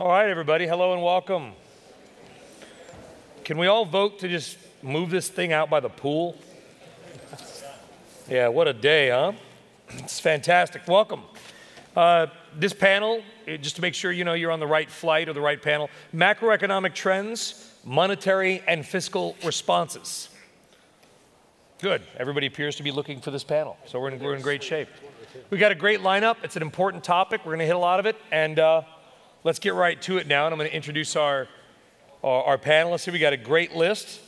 All right, everybody, hello and welcome. Can we all vote to just move this thing out by the pool? Yeah, what a day, huh? It's fantastic. Welcome. Uh, this panel, eh, just to make sure you know you're on the right flight or the right panel, macroeconomic trends, monetary and fiscal responses. Good. Everybody appears to be looking for this panel, so we're in, we're in great shape. We got a great lineup. It's an important topic. We're going to hit a lot of it, and uh, let's get right to it now. And I'm going to introduce our, our, our panelists here. We got a great list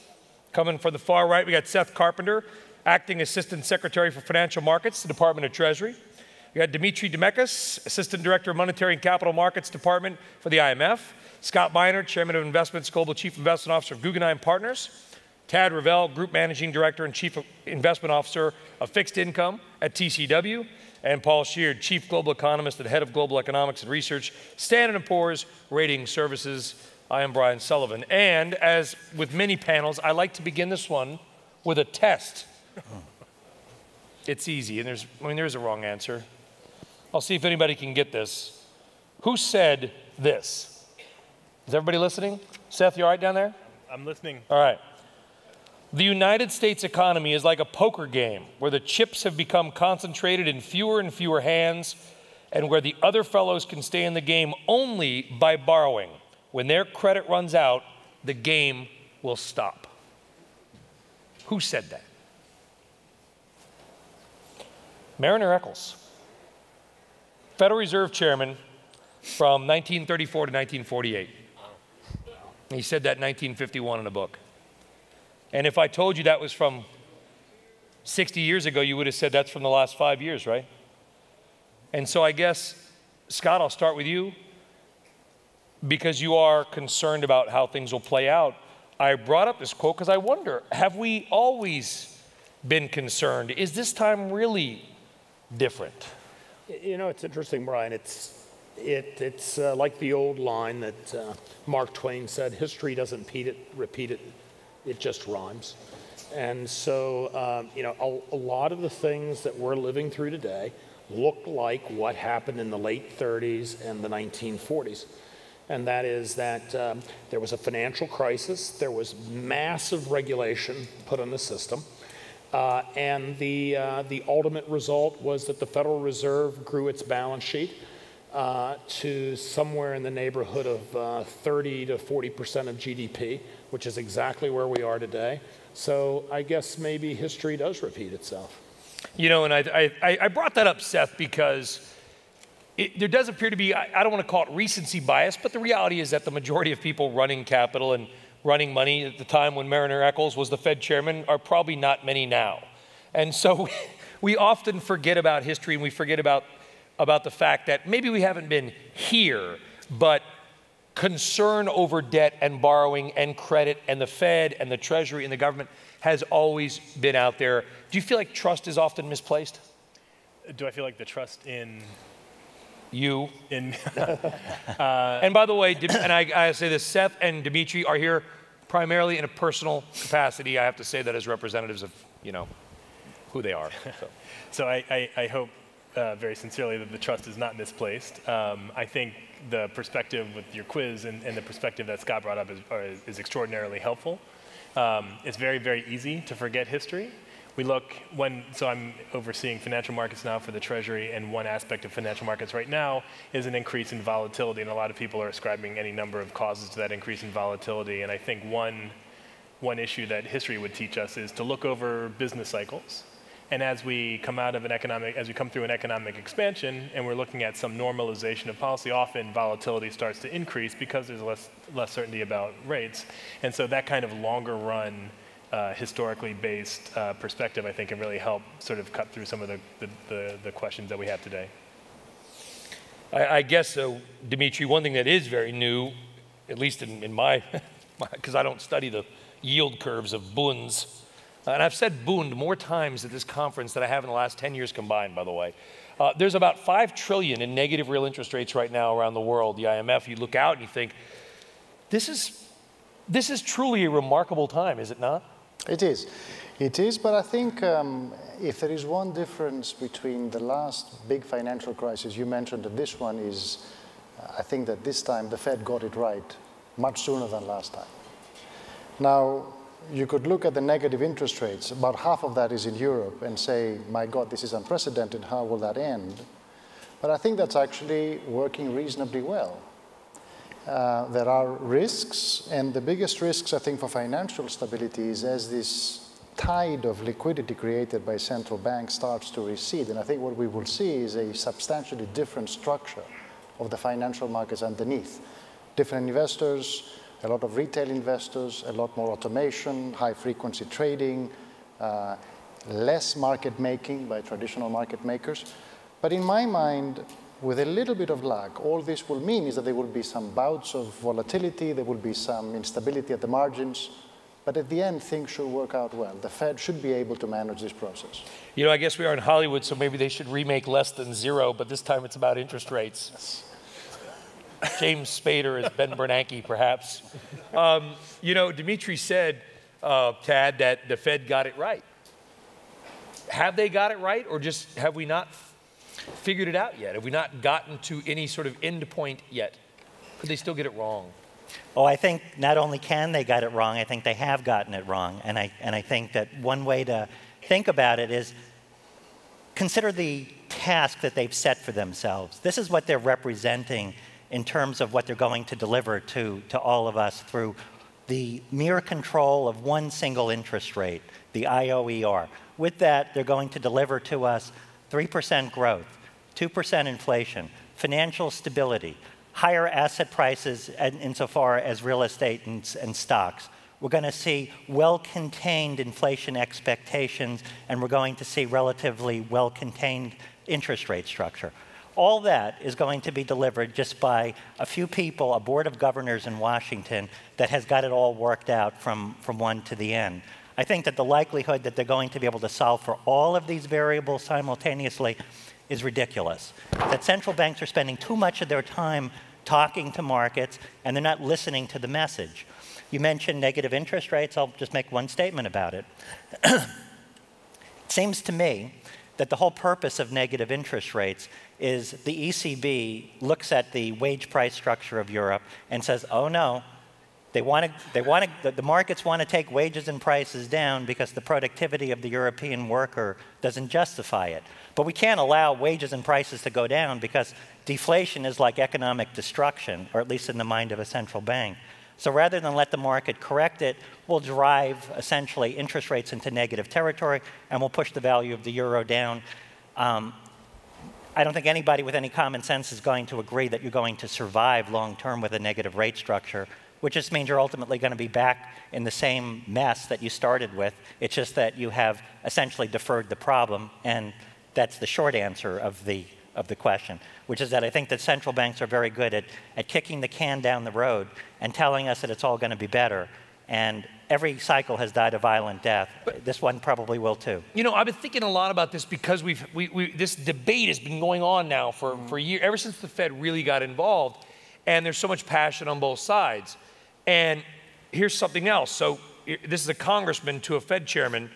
coming from the far right. We got Seth Carpenter, acting assistant secretary for financial markets, the Department of Treasury. We got Dimitri Demekas, assistant director of monetary and capital markets department for the IMF. Scott Minerd, chairman of investments, global chief investment officer of Guggenheim Partners. Tad Rivelle, Group Managing Director and Chief Investment Officer of Fixed Income at TCW, and Paul Sheard, Chief Global Economist and Head of Global Economics and Research, Standard & Poor's Rating Services. I am Brian Sullivan. And as with many panels, I like to begin this one with a test. It's easy, and there's, I mean, there's a wrong answer. I'll see if anybody can get this. Who said this? Is everybody listening? Seth, you all right down there? I'm listening. All right. The United States economy is like a poker game where the chips have become concentrated in fewer and fewer hands and where the other fellows can stay in the game only by borrowing. When their credit runs out, the game will stop. Who said that? Mariner Eccles, Federal Reserve Chairman from 1934 to 1948. He said that in 1951 in a book. And if I told you that was from 60 years ago, you would have said that's from the last five years, right? And so I guess, Scott, I'll start with you because you are concerned about how things will play out. I brought up this quote because I wonder have we always been concerned? Is this time really different? You know, it's interesting, Brian. It's, it, it's uh, like the old line that uh, Mark Twain said history doesn't repeat it, repeat it, it just rhymes. And so, um, you know, a, a, lot of the things that we're living through today look like what happened in the late 30s and the 1940s. And that is that um, there was a financial crisis, there was massive regulation put on the system. Uh, and the, uh, the ultimate result was that the Federal Reserve grew its balance sheet uh, to somewhere in the neighborhood of uh, 30 to 40 percent of GDP which is exactly where we are today. So I guess maybe history does repeat itself. You know, and I, I, I brought that up, Seth, because it, there does appear to be, I, I don't want to call it recency bias, but the reality is that the majority of people running capital and running money at the time when Mariner Eccles was the Fed chairman are probably not many now. And so we often forget about history and we forget about, about the fact that maybe we haven't been here, but concern over debt and borrowing and credit and the Fed and the Treasury and the government has always been out there. Do you feel like trust is often misplaced? Do I feel like the trust in you? In uh, and by the way, and I, I say this: Seth and Dimitri are here primarily in a personal capacity. I have to say that as representatives of you know who they are. So, so I, I, I, hope uh, very sincerely that the trust is not misplaced. Um, I think the perspective with your quiz and, and the perspective that Scott brought up is, is, is extraordinarily helpful. Um, it's very, very easy to forget history. We look when, so I'm overseeing financial markets now for the Treasury, and one aspect of financial markets right now is an increase in volatility, and a lot of people are ascribing any number of causes to that increase in volatility. And I think one, one issue that history would teach us is to look over business cycles and as we come out of an economic, as we come through an economic expansion and we're looking at some normalization of policy, often volatility starts to increase because there's less, less certainty about rates. And so that kind of longer run, uh, historically based uh, perspective, I think, can really help sort of cut through some of the, the, the, the questions that we have today. I, I guess so, Dimitri, one thing that is very new, at least in, in my, because I don't study the yield curves of Bunds, and I've said Bund more times at this conference than I have in the last 10 years combined, by the way. Uh, there's about 5 trillion in negative real interest rates right now around the world. The IMF, you look out and you think, this is, this is truly a remarkable time, is it not? It is. It is, but I think um, if there is one difference between the last big financial crisis you mentioned and this one is I think that this time the Fed got it right much sooner than last time. Now, you could look at the negative interest rates. About half of that is in Europe and say, my God, this is unprecedented. How will that end? But I think that's actually working reasonably well. Uh, there are risks, and the biggest risks, I think, for financial stability is as this tide of liquidity created by central banks starts to recede. And I think what we will see is a substantially different structure of the financial markets underneath. Different investors, a lot of retail investors, a lot more automation, high frequency trading, uh, less market making by traditional market makers. But in my mind, with a little bit of luck, all this will mean is that there will be some bouts of volatility, there will be some instability at the margins, but at the end, things should work out well. The Fed should be able to manage this process. You know, I guess we are in Hollywood, so maybe they should remake less than zero, but this time it's about interest rates. Yes. James Spader as Ben Bernanke, perhaps. Um, you know, Dimitri said, uh, Tad, that the Fed got it right. Have they got it right, or just have we not figured it out yet? Have we not gotten to any sort of end point yet? Could they still get it wrong? Oh, I think not only can they get it wrong, I think they have gotten it wrong. And I, and I think that one way to think about it is consider the task that they've set for themselves. This is what they're representing in terms of what they're going to deliver to, to all of us through the mere control of one single interest rate, the IOER. With that, they're going to deliver to us 3% growth, 2% inflation, financial stability, higher asset prices insofar as real estate and, and stocks. We're going to see well contained inflation expectations, and we're going to see relatively well contained interest rate structure. All that is going to be delivered just by a few people, a board of governors in Washington that has got it all worked out from, from one to the end. I think that the likelihood that they're going to be able to solve for all of these variables simultaneously is ridiculous. That central banks are spending too much of their time talking to markets and they're not listening to the message. You mentioned negative interest rates. I'll just make one statement about it. it seems to me that the whole purpose of negative interest rates is the ECB looks at the wage price structure of Europe and says, oh no, they want to, they want to, the markets want to take wages and prices down because the productivity of the European worker doesn't justify it. But we can't allow wages and prices to go down because deflation is like economic destruction, or at least in the mind of a central bank. So rather than let the market correct it, we'll drive essentially interest rates into negative territory and we'll push the value of the euro down. Um, I don't think anybody with any common sense is going to agree that you're going to survive long term with a negative rate structure which just means you're ultimately going to be back in the same mess that you started with. It's just that you have essentially deferred the problem, and that's the short answer of the, of the question, which is that I think that central banks are very good at, at kicking the can down the road and telling us that it's all going to be better. And every cycle has died a violent death. But, this one probably will too. You know, I've been thinking a lot about this because we've, we, we, this debate has been going on now for, mm. for years, ever since the Fed really got involved. And there's so much passion on both sides. And here's something else. So, this is a congressman to a Fed chairman.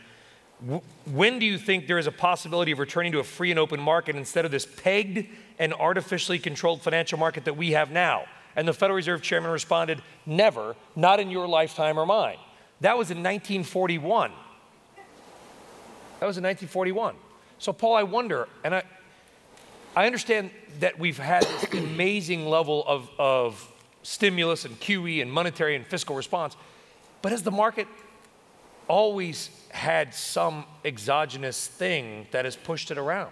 When do you think there is a possibility of returning to a free and open market instead of this pegged and artificially controlled financial market that we have now? And the Federal Reserve chairman responded, Never, not in your lifetime or mine. That was in 1941. That was in 1941. So, Paul, I wonder, and I, I understand that we've had this amazing level of, of stimulus and QE and monetary and fiscal response. But has the market always had some exogenous thing that has pushed it around?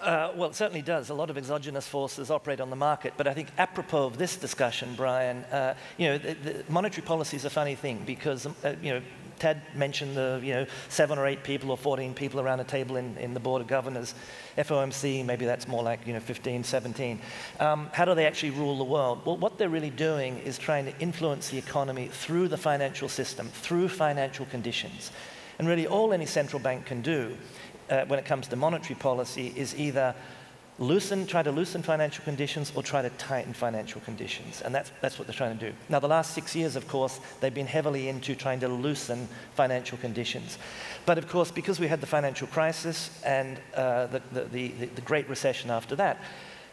Uh, well, it certainly does. A lot of exogenous forces operate on the market. But I think apropos of this discussion, Brian, uh, you know, the, the monetary policy is a funny thing because, uh, you know, Ted mentioned the, you know, seven or eight people or 14 people around a table in, in the Board of Governors. FOMC, maybe that's more like, you know, 15, 17. Um, how do they actually rule the world? Well, what they're really doing is trying to influence the economy through the financial system, through financial conditions. And really all any central bank can do uh, when it comes to monetary policy is either loosen, try to loosen financial conditions or try to tighten financial conditions. And that's, that's what they're trying to do. Now, the last six years, of course, they've been heavily into trying to loosen financial conditions. But of course, because we had the financial crisis and uh, the, the, the, the Great Recession after that,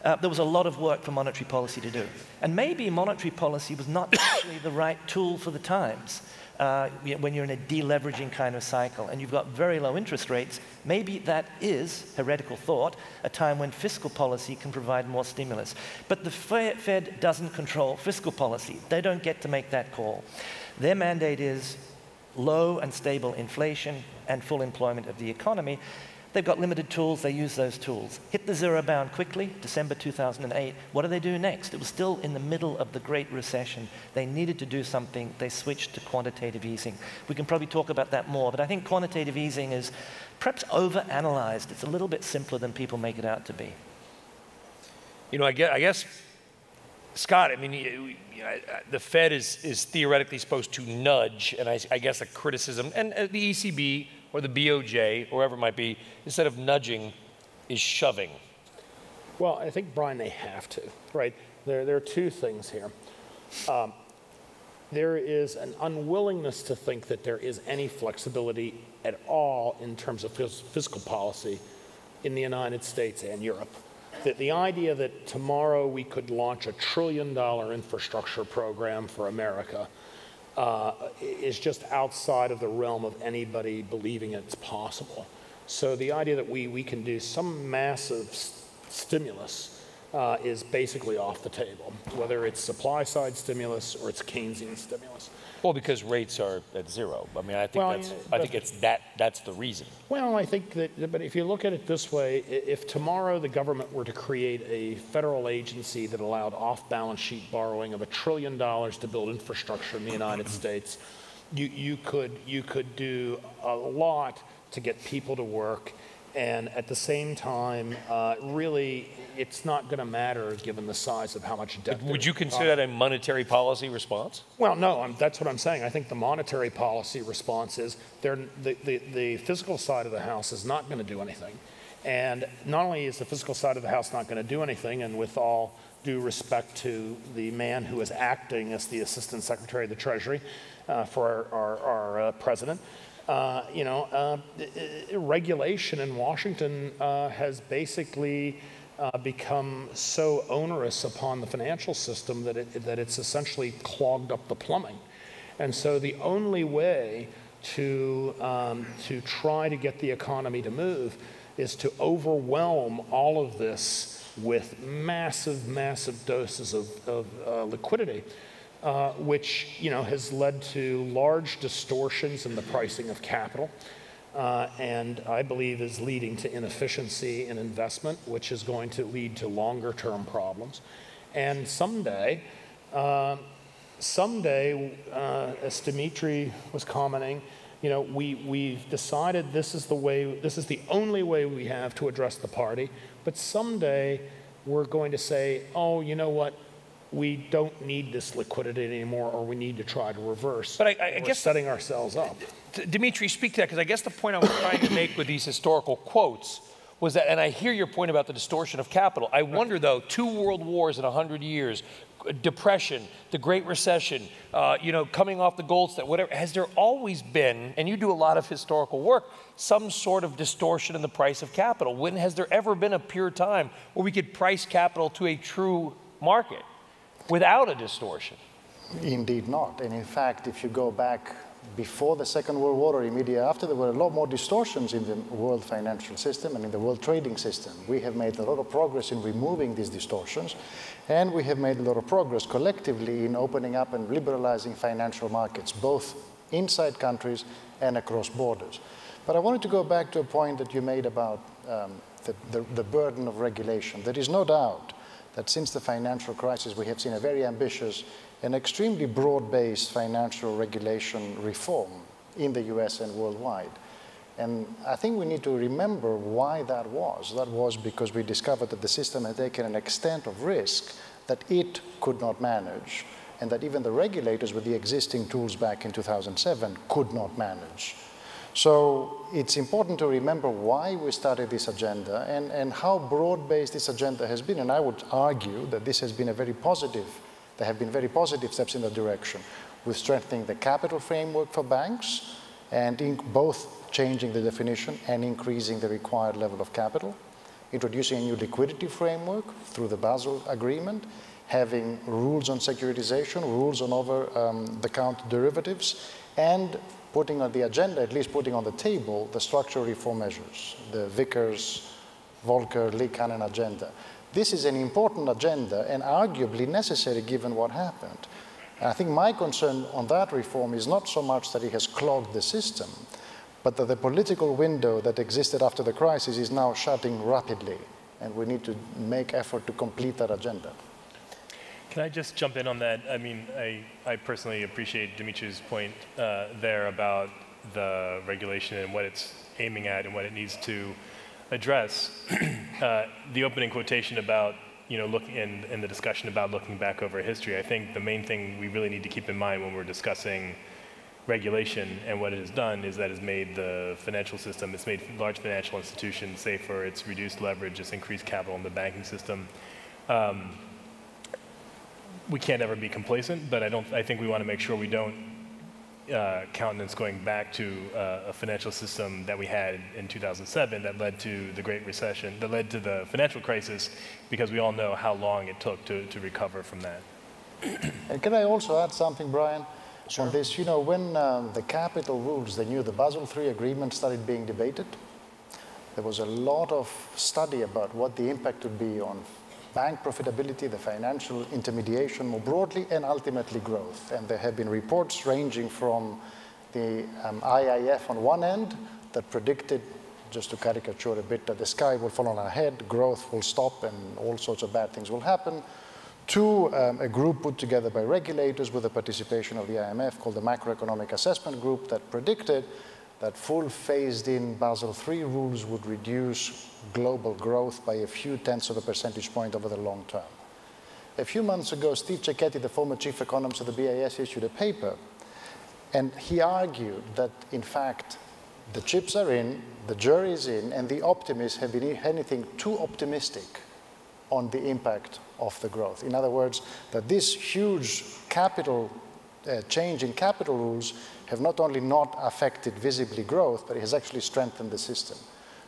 uh, there was a lot of work for monetary policy to do. And maybe monetary policy was not actually the right tool for the times. Uh, when you're in a deleveraging kind of cycle and you've got very low interest rates, maybe that is, heretical thought, a time when fiscal policy can provide more stimulus. But the Fed doesn't control fiscal policy. They don't get to make that call. Their mandate is low and stable inflation and full employment of the economy. They've got limited tools, they use those tools. Hit the zero bound quickly, December 2008. What do they do next? It was still in the middle of the Great Recession. They needed to do something. They switched to quantitative easing. We can probably talk about that more, but I think quantitative easing is perhaps overanalyzed. It's a little bit simpler than people make it out to be. You know, I guess, I guess Scott, I mean, the Fed is, is theoretically supposed to nudge, and I, I guess a criticism, and uh, the ECB or the BOJ, or whoever it might be, instead of nudging, is shoving? Well, I think, Brian, they have to, right? There, there are two things here. Um, there is an unwillingness to think that there is any flexibility at all in terms of fiscal policy in the United States and Europe. That the idea that tomorrow we could launch a trillion dollar infrastructure program for America uh, is just outside of the realm of anybody believing it's possible. So the idea that we, we can do some massive stimulus uh, is basically off the table, whether it's supply side stimulus or it's Keynesian stimulus. Well, because rates are at zero. I mean, I think well, that's, I think it's that, that's the reason. Well, I think that, but if you look at it this way, if tomorrow the government were to create a federal agency that allowed off balance sheet borrowing of a trillion dollars to build infrastructure in the United States, you, you, could, you could do a lot to get people to work and at the same time, uh, really, it's not going to matter given the size of how much debt. Would you consider that a monetary policy response? Well, no, I'm, that's what I'm saying. I think the monetary policy response is the, the, the fiscal side of the house is not going to do anything. And not only is the physical side of the house not going to do anything, and with all due respect to the man who is acting as the Assistant Secretary of the Treasury uh, for our, our, our uh, president, uh, you know, uh, regulation in Washington uh, has basically uh, become so onerous upon the financial system that, it, that it's essentially clogged up the plumbing. And so the only way to, um, to try to get the economy to move is to overwhelm all of this with massive, massive doses of, of uh, liquidity uh, which you know, has led to large distortions in the pricing of capital. Uh, and I believe is leading to inefficiency in investment, which is going to lead to longer term problems. And someday, uh, someday, uh, as Dimitri was commenting, you know, we, we've decided this is the way, this is the only way we have to address the party, but someday we're going to say, oh, you know what, we don't need this liquidity anymore, or we need to try to reverse. But I, I guess setting ourselves up. Dimitri, speak to that because I guess the point I was trying to make with these historical quotes was that, and I hear your point about the distortion of capital. I wonder though, two world wars in hundred years, depression, the Great Recession, uh, you know, coming off the gold standard, whatever. Has there always been, and you do a lot of historical work, some sort of distortion in the price of capital? When has there ever been a pure time where we could price capital to a true market? Without a distortion. Indeed not. And in fact, if you go back before the Second World War or immediately after, there were a lot more distortions in the world financial system and in the world trading system. We have made a lot of progress in removing these distortions, and we have made a lot of progress collectively in opening up and liberalizing financial markets, both inside countries and across borders. But I wanted to go back to a point that you made about um, the, the, the burden of regulation. There is no doubt that since the financial crisis, we have seen a very ambitious and extremely broad-based financial regulation reform in the US and worldwide. And I think we need to remember why that was. That was because we discovered that the system had taken an extent of risk that it could not manage, and that even the regulators with the existing tools back in 2007 could not manage. So it's important to remember why we started this agenda and, and how broad-based this agenda has been. And I would argue that this has been a very positive, there have been very positive steps in that direction with strengthening the capital framework for banks and both changing the definition and increasing the required level of capital, introducing a new liquidity framework through the Basel Agreement, having rules on securitization, rules on over-the-counter um, derivatives, and putting on the agenda, at least putting on the table, the structural reform measures, the Vickers, Volcker, Liikanen agenda. This is an important agenda and arguably necessary given what happened. And I think my concern on that reform is not so much that it has clogged the system, but that the political window that existed after the crisis is now shutting rapidly, and we need to make effort to complete that agenda. Can I just jump in on that? I mean, I, I personally appreciate Dimitri's point uh, there about the regulation and what it's aiming at and what it needs to address. uh, the opening quotation about, you know, looking in, in the discussion about looking back over history, I think the main thing we really need to keep in mind when we're discussing regulation and what it has done is that it's made the financial system, it's made large financial institutions safer, it's reduced leverage, it's increased capital in the banking system. Um, we can't ever be complacent, but I don't. I think we want to make sure we don't uh, countenance going back to uh, a financial system that we had in 2007 that led to the Great Recession, that led to the financial crisis, because we all know how long it took to, to recover from that. and can I also add something, Brian? Sure. On this, you know, when um, the capital rules, the new, the Basel III agreement started being debated, there was a lot of study about what the impact would be on bank profitability, the financial intermediation more broadly, and ultimately growth. And there have been reports ranging from the um, IIF on one end that predicted, just to caricature a bit, that the sky will fall on our head, growth will stop, and all sorts of bad things will happen, to um, a group put together by regulators with the participation of the IMF called the Macroeconomic Assessment Group that predicted that full phased-in Basel III rules would reduce global growth by a few tenths of a percentage point over the long term. A few months ago, Steve Cecchetti, the former chief economist of the BIS, issued a paper, and he argued that, in fact, the chips are in, the jury is in, and the optimists have been anything too optimistic on the impact of the growth. In other words, that this huge capital uh, change in capital rules have not only not affected visibly growth, but it has actually strengthened the system.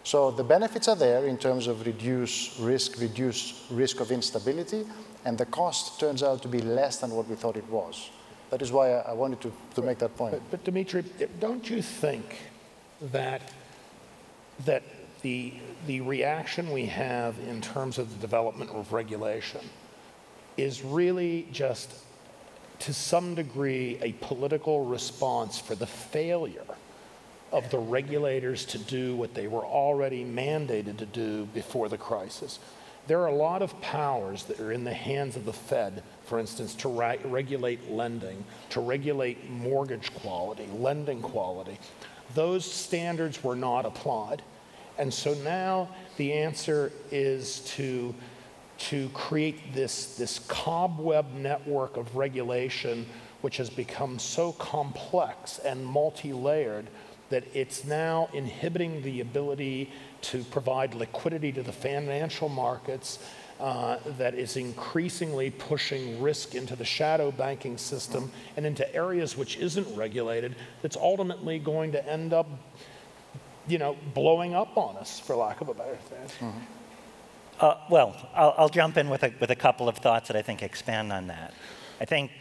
So the benefits are there in terms of reduced risk, reduced risk of instability, and the cost turns out to be less than what we thought it was. That is why I, wanted to, to make that point. But, but Dimitri, don't you think that, that the, the reaction we have in terms of the development of regulation is really just to some degree, a political response for the failure of the regulators to do what they were already mandated to do before the crisis. There are a lot of powers that are in the hands of the Fed, for instance, to re regulate lending, to regulate mortgage quality, lending quality. Those standards were not applied. And so now the answer is to to create this, this cobweb network of regulation which has become so complex and multi-layered that it's now inhibiting the ability to provide liquidity to the financial markets uh, that is increasingly pushing risk into the shadow banking system and into areas which isn't regulated that's ultimately going to end up you know blowing up on us for lack of a better term mm -hmm. Uh, well, I'll, I'll, jump in with a, with a couple of thoughts that I think expand on that. I think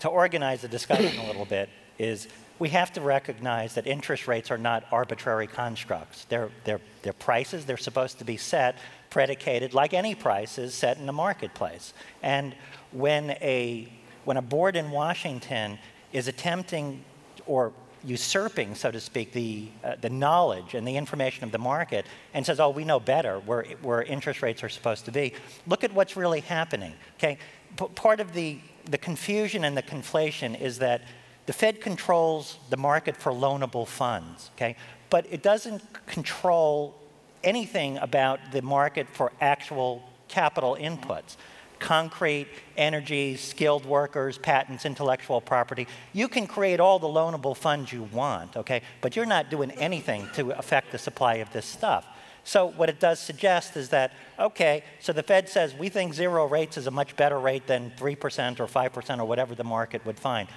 to organize the discussion a little bit is we have to recognize that interest rates are not arbitrary constructs. They're, they're, they're prices, they're supposed to be set, predicated, like any prices, set in the marketplace. And when a, when a board in Washington is attempting or usurping, so to speak, the, uh, the knowledge and the information of the market and says, oh, we know better where, where interest rates are supposed to be. Look at what's really happening, okay? P part of the, the confusion and the conflation is that the Fed controls the market for loanable funds, okay? But it doesn't control anything about the market for actual capital inputs concrete, energy, skilled workers, patents, intellectual property. You can create all the loanable funds you want, okay? But you're not doing anything to affect the supply of this stuff. So what it does suggest is that, okay, so the Fed says we think zero rates is a much better rate than 3% or 5% or whatever the market would find.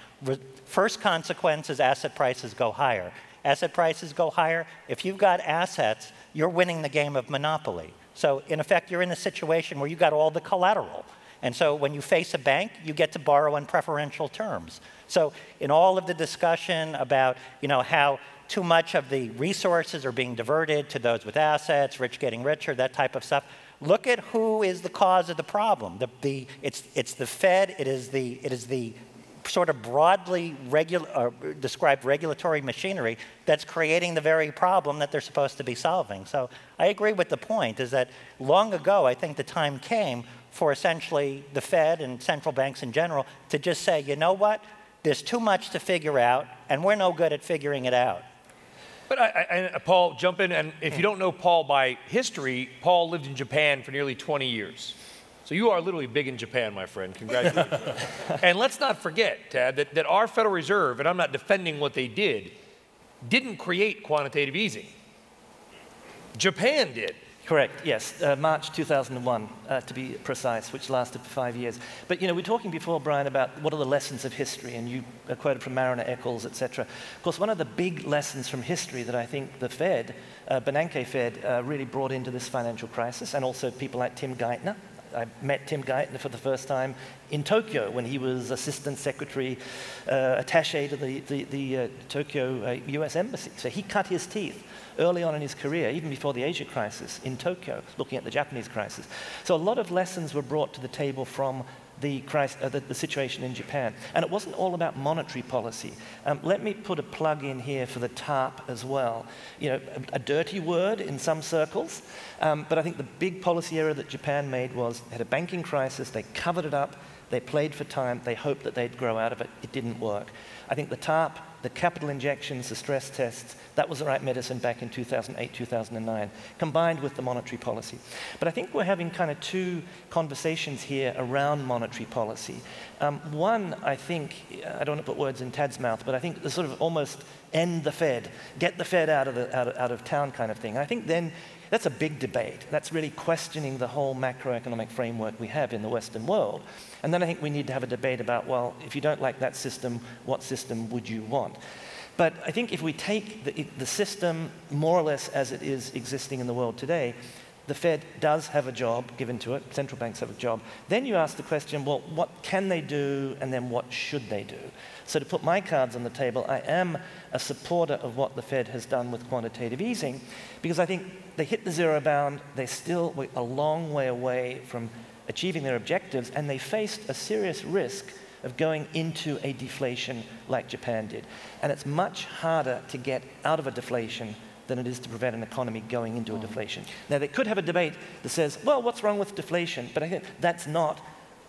First consequence is asset prices go higher. Asset prices go higher. If you've got assets, you're winning the game of monopoly. So in effect, you're in a situation where you got all the collateral. And so when you face a bank, you get to borrow on preferential terms. So in all of the discussion about, you know, how too much of the resources are being diverted to those with assets, rich getting richer, that type of stuff, look at who is the cause of the problem. The, the, it's, it's the Fed, it is the, it is the sort of broadly regula uh, described regulatory machinery that's creating the very problem that they're supposed to be solving. So I agree with the point is that long ago, I think the time came for essentially the Fed and central banks in general to just say, you know what, there's too much to figure out, and we're no good at figuring it out. But I, I, Paul, jump in, and if you don't know Paul by history, Paul lived in Japan for nearly 20 years. So you are literally big in Japan, my friend. Congratulations. and let's not forget, Tad, that, that our Federal Reserve, and I'm not defending what they did, didn't create quantitative easing. Japan did. Correct, yes. Uh, March 2001, uh, to be precise, which lasted for five years. But, you know, we are talking before, Brian, about what are the lessons of history, and you uh, quoted from Mariner Eccles, etc. Of course, one of the big lessons from history that I think the Fed, uh, Bernanke Fed, uh, really brought into this financial crisis, and also people like Tim Geithner, I met Tim Geithner for the first time in Tokyo when he was Assistant Secretary, uh, attache to the, the, the uh, Tokyo uh, US Embassy. So he cut his teeth early on in his career, even before the Asia crisis in Tokyo, looking at the Japanese crisis. So a lot of lessons were brought to the table from the, uh, the, the, situation in Japan. And it wasn't all about monetary policy. Um, let me put a plug in here for the TARP as well. You know, a, a dirty word in some circles, um, but I think the big policy error that Japan made was had a banking crisis, they covered it up, they played for time, they hoped that they'd grow out of it. It didn't work. I think the TARP the capital injections, the stress tests, that was the right medicine back in 2008, 2009, combined with the monetary policy. But I think we're having kind of two conversations here around monetary policy. Um, one, I think, I don't want to put words in Tad's mouth, but I think the sort of almost end the Fed, get the Fed out of, the, out of, out of town kind of thing. I think then that's a big debate. That's really questioning the whole macroeconomic framework we have in the Western world. And then I think we need to have a debate about, well, if you don't like that system, what system would you want? But I think if we take the, the system more or less as it is existing in the world today, the Fed does have a job given to it, central banks have a job. Then you ask the question, well, what can they do and then what should they do? So to put my cards on the table, I am a supporter of what the Fed has done with quantitative easing because I think they hit the zero bound, they're still a long way away from achieving their objectives, and they faced a serious risk of going into a deflation like Japan did. And it's much harder to get out of a deflation than it is to prevent an economy going into a mm. deflation. Now, they could have a debate that says, well, what's wrong with deflation? But I think that's not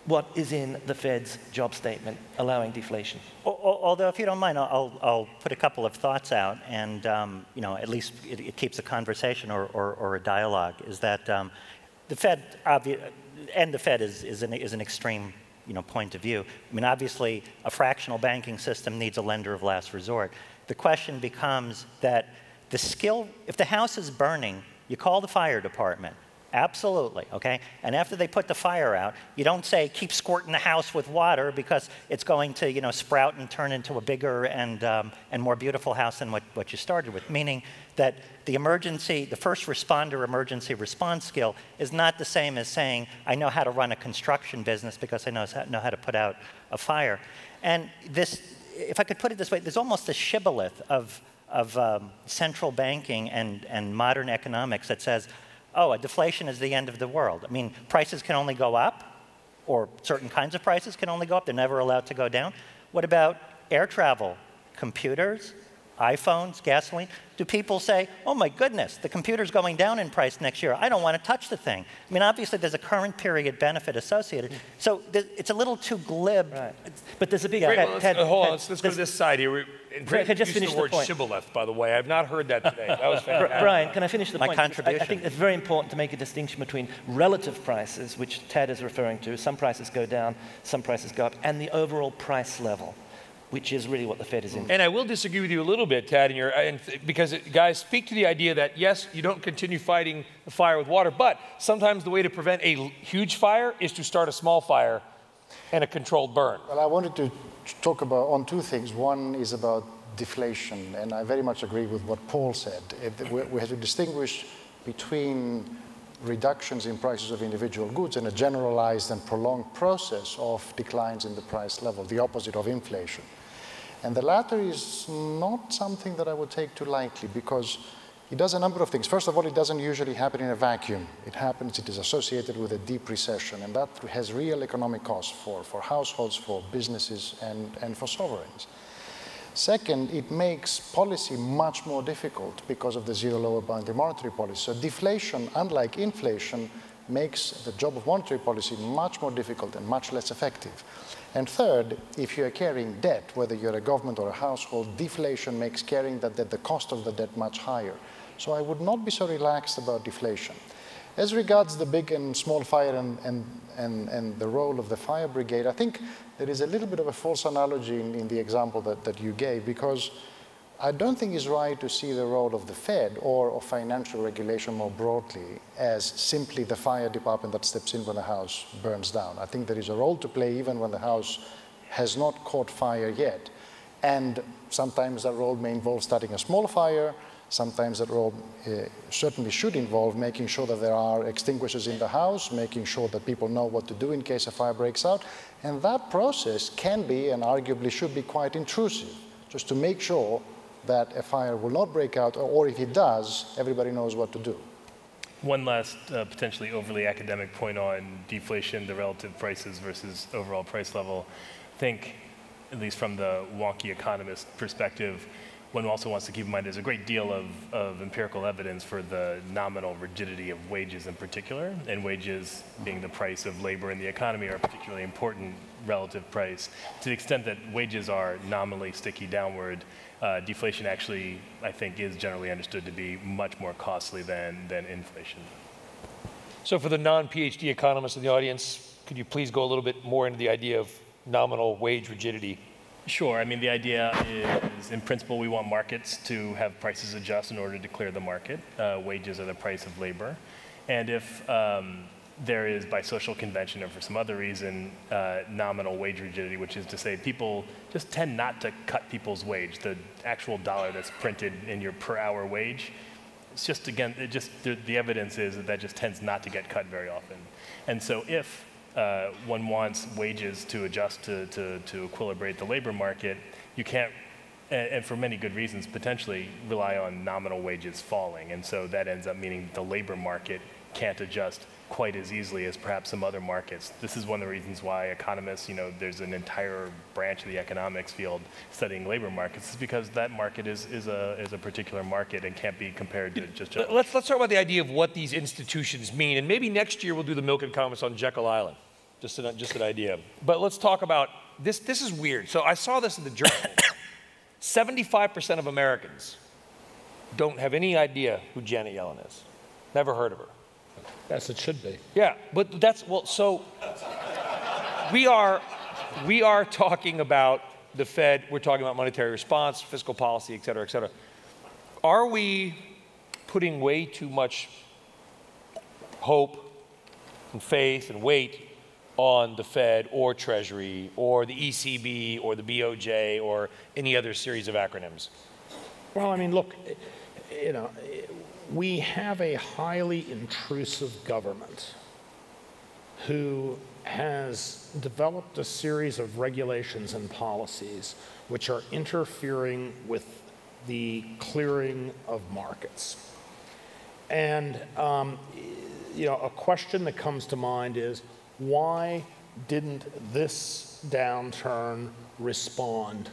what is in the Fed's job statement, allowing deflation. Although, if you don't mind, I'll, I'll put a couple of thoughts out, and um, you know, at least it, it, keeps a conversation or, or, or a dialogue. Is that um, the Fed, and the Fed is, is, an, is an extreme you know, point of view. I mean, obviously, a fractional banking system needs a lender of last resort. The question becomes that the skill, if the house is burning, you call the fire department. Absolutely, okay? And after they put the fire out, you don't say, keep squirting the house with water because it's going to, you know, sprout and turn into a bigger and, um, and more beautiful house than what, what you started with. Meaning that the emergency, the first responder emergency response skill is not the same as saying, I know how to run a construction business because I know, know how to put out a fire. And this, if I could put it this way, there's almost a shibboleth of, of um, central banking and, and modern economics that says, oh, a deflation is the end of the world. I mean, prices can only go up, or certain kinds of prices can only go up. They're never allowed to go down. What about air travel, computers, iPhones, gasoline? Do people say, oh my goodness, the computer's going down in price next year. I don't want to touch the thing. I mean, obviously, there's a current period benefit associated. So it's a little too glib. Right. But there's a big. Yeah. Well, let's, uh, hold on. Let's, let's go to this side here. Brent can I just finish the, the word point? shibboleth, by the way. I've not heard that today. That was fantastic. Brian, can I finish the My point? contribution. I, I, think it's very important to make a distinction between relative prices, which Tad is referring to. Some prices go down, some prices go up, and the overall price level which is really what the Fed is in. And I will disagree with you a little bit, Tad, your, and because it, guys speak to the idea that yes, you don't continue fighting the fire with water, but sometimes the way to prevent a huge fire is to start a small fire and a controlled burn. Well, I wanted to talk about on two things. One is about deflation, and I very much agree with what Paul said. We have to distinguish between reductions in prices of individual goods and a generalized and prolonged process of declines in the price level, the opposite of inflation. And the latter is not something that I would take too lightly because it does a number of things. First of all, it doesn't usually happen in a vacuum. It happens, it is associated with a deep recession, and that has real economic costs for, for households, for businesses, and, and for sovereigns. Second, it makes policy much more difficult because of the zero lower bound in monetary policy. So deflation, unlike inflation, makes the job of monetary policy much more difficult and much less effective. And third, if you are carrying debt, whether you're a government or a household, deflation makes carrying that debt, the cost of the debt much higher. So I would not be so relaxed about deflation. As regards the big and small fire and, and, and, and the role of the fire brigade, I think there is a little bit of a false analogy in, in the example that, that you gave because I don't think it's right to see the role of the Fed or of financial regulation more broadly as simply the fire department that steps in when the house burns down. I think there is a role to play even when the house has not caught fire yet. And sometimes that role may involve starting a small fire, Sometimes that role uh, certainly should involve making sure that there are extinguishers in the house, making sure that people know what to do in case a fire breaks out. And that process can be and arguably should be quite intrusive, just to make sure that a fire will not break out, or if it does, everybody knows what to do. One last uh, potentially overly academic point on deflation, the relative prices versus overall price level. I think, at least from the wonky economist perspective, one also wants to keep in mind there's a great deal of, of empirical evidence for the nominal rigidity of wages in particular, and wages being the price of labor in the economy are a particularly important relative price. To the extent that wages are nominally sticky downward, uh, deflation actually, I think, is generally understood to be much more costly than, than inflation. So for the non-PhD economists in the audience, could you please go a little bit more into the idea of nominal wage rigidity? Sure. I mean, the idea is, in principle, we want markets to have prices adjust in order to clear the market. Uh, wages are the price of labor. And if um, there is, by social convention or for some other reason, uh, nominal wage rigidity, which is to say people just tend not to cut people's wage, the actual dollar that's printed in your per hour wage, it's just, again, it just, the, the evidence is that that just tends not to get cut very often. And so if uh, one wants wages to adjust to, to, to equilibrate the labor market, you can't, and, and, for many good reasons, potentially rely on nominal wages falling. And so that ends up meaning the labor market can't adjust quite as easily as perhaps some other markets. This is one of the reasons why economists, you know, there's an entire branch of the economics field studying labor markets, is because that market is, is, a, is a particular market and can't be compared to just general. Let's, let's talk about the idea of what these institutions mean. And maybe next year we'll do the Milken comments on Jekyll Island. Just an, just an idea. But let's talk about this. This is weird. So I saw this in the journal. 75% of Americans don't have any idea who Janet Yellen is. Never heard of her. Yes, it should be. Yeah, but that's well. So we are we are talking about the Fed. We're talking about monetary response, fiscal policy, et cetera, et cetera. Are we putting way too much hope and faith and weight on the Fed or Treasury or the ECB or the BOJ or any other series of acronyms? Well, I mean, look, you know, we have a highly intrusive government who has developed a series of regulations and policies which are interfering with the clearing of markets. And, um, you know, a question that comes to mind is why didn't this downturn respond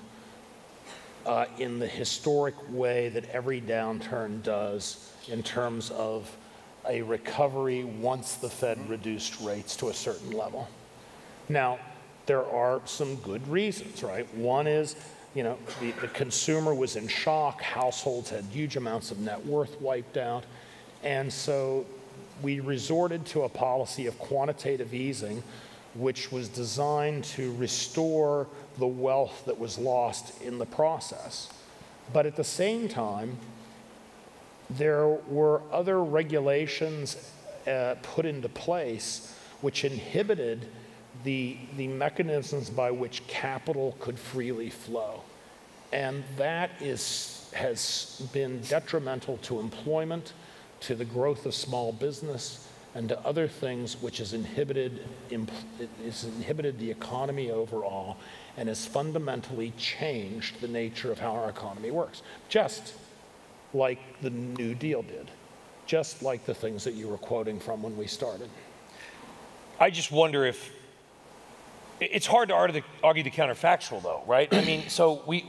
uh, in the historic way that every downturn does in terms of a recovery once the Fed reduced rates to a certain level. Now, there are some good reasons, right? One is, you know, the, the consumer was in shock, households had huge amounts of net worth wiped out, and so we resorted to a policy of quantitative easing, which was designed to restore the wealth that was lost in the process. But at the same time, there were other regulations uh, put into place which inhibited the, the mechanisms by which capital could freely flow. And that is, has been detrimental to employment, to the growth of small business, and to other things which has inhibited, has inhibited the economy overall and has fundamentally changed the nature of how our economy works, just like the New Deal did, just like the things that you were quoting from when we started. I just wonder if it's hard to argue the counterfactual, though, right? I mean, so we,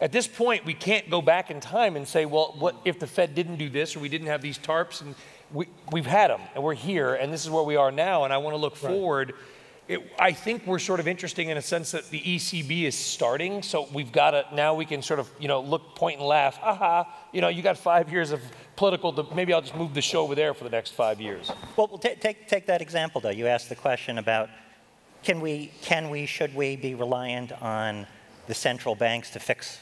at this point, we can't go back in time and say, well, what if the Fed didn't do this or we didn't have these tarps and we, we've had them and we're here and this is where we are now and I want to look right. forward. It, I think we're sort of interesting in a sense that the ECB is starting, so we've got to now we can sort of you know look, point, and laugh. Aha! You know, you got five years of political. maybe I'll just move the show over there for the next five years. Well, take take that example though. You asked the question about can we, can we, should we be reliant on the central banks to fix